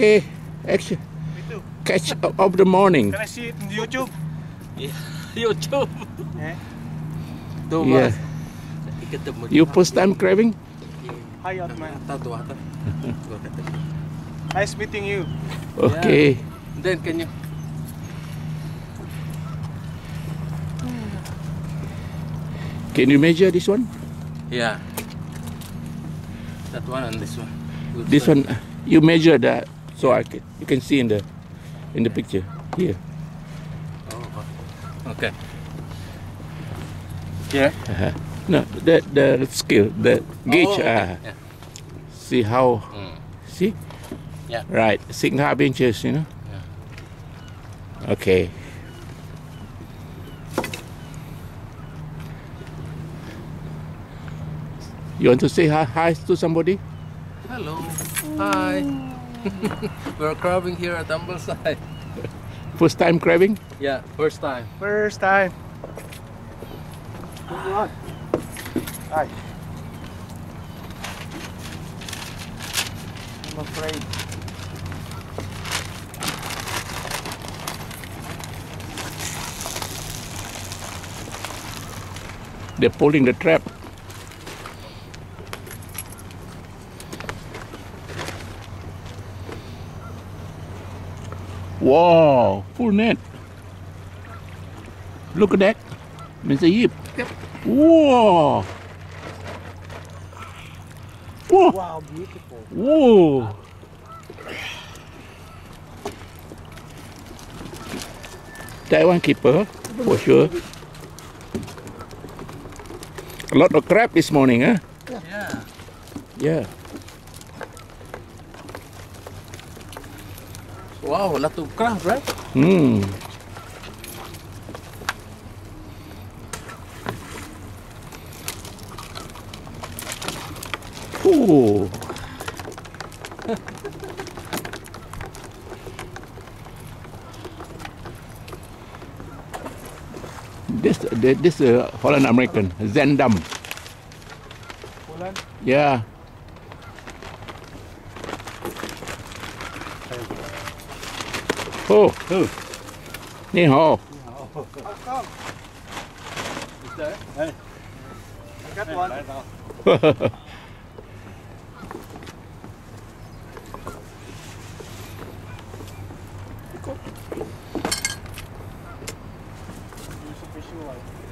Okay, action. Me too. Catch of the morning. Can I see it in YouTube? YouTube. Eh? Tuh Yeah. You first time craving? Hi, Othman. Tahu tuh atas. Gua ketemu. Nice meeting you. Okay. Then can you? Can you measure this one? Yeah. That one and this one. Good This size. one, you measure that so I can you can see in the in the picture here. Oh, okay. Yeah. Uh-huh. No, the the scale, the gauge. Oh, okay. uh, Yeah. see how Mm. see? Yeah. Right, six and a half inches. You know. Yeah. Okay. You want to say hi, hi to somebody? Hello. Hi. We're crabbing here at Ambleside. First time craving? Yeah, first time. First time. Good luck. Hi. I'm afraid. They're pulling the trap. Wow, full net. Look at that. Mr. Yip. Yep. Whoa. Whoa. Wow, beautiful. Whoa. That one keeper, for sure. A lot of crab this morning, huh? Yeah. Yeah. Wow, a lot of crab, right? Hmm. Ooh. this this uh, Holland American Zendam. Poland. Yeah. Oh, oh. Ni hao. How come? Is? I got one. Use a fishing line.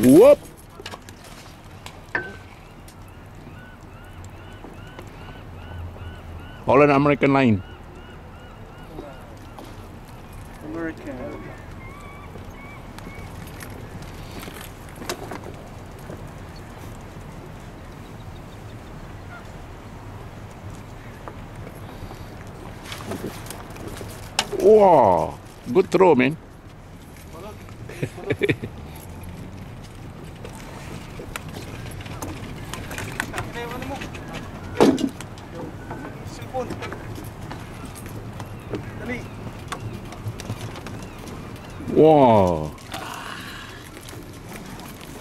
Whoop. Holland American line. American. Wow. Good throw, man. Wow.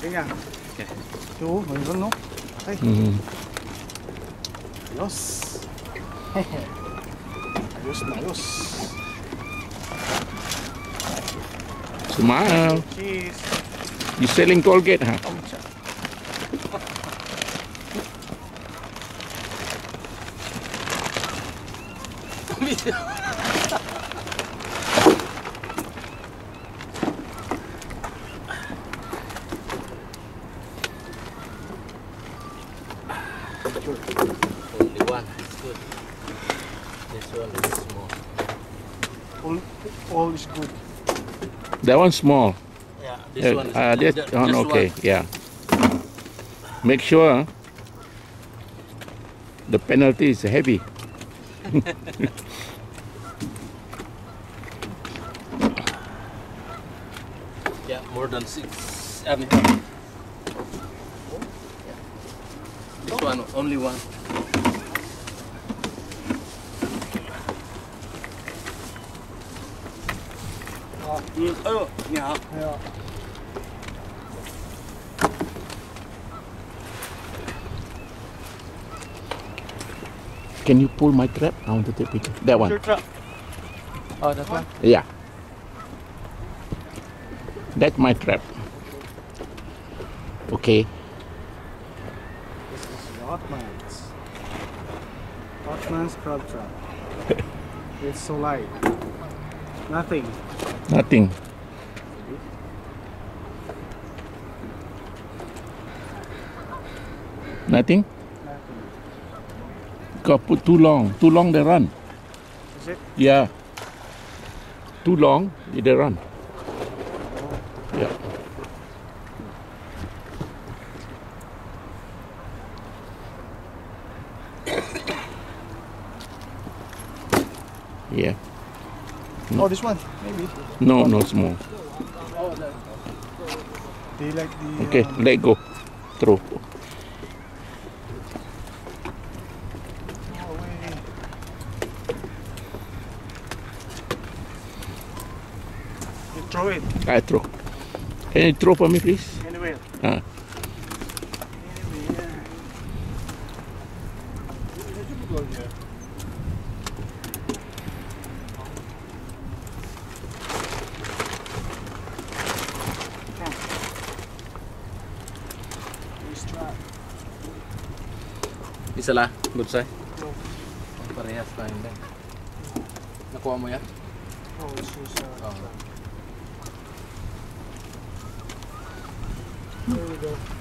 Ganyan. Okay. Ito, mayroon no? Ay, Mhm. ayos. ayos na ayos. Smile. Cheese. You selling Colgate, huh? Oh, siya. Only one. It's good. This one is small. All, all is good. That one small. Yeah, this Uh, one is uh, this just one, okay, one. yeah. Make sure the penalty is heavy. Yeah, more than six. I mean, This one, only one. Mm. Oh, yeah. Can you pull my trap? I want to take picture. That one. Your trap. Oh, that one? Yeah. That's my trap. Okay. Hotman's. Hotman's crab trap. it's so light. Nothing. Nothing. Nothing? Nothing. Got put too long. Too long they run. Is it? Yeah. Too long they run. Yeah. Yeah. Oh, this one. Maybe. No, no small. Do you like the? Okay, um, let go. Throw. throw it I throw. Can you throw for me, please? anywhere. Ah. Anywhere. Isa la, butsay? Oh. No. Parehas tayo din. Nakuha mo yan? Oo, oh, isa sa... Uh, oh. There we go.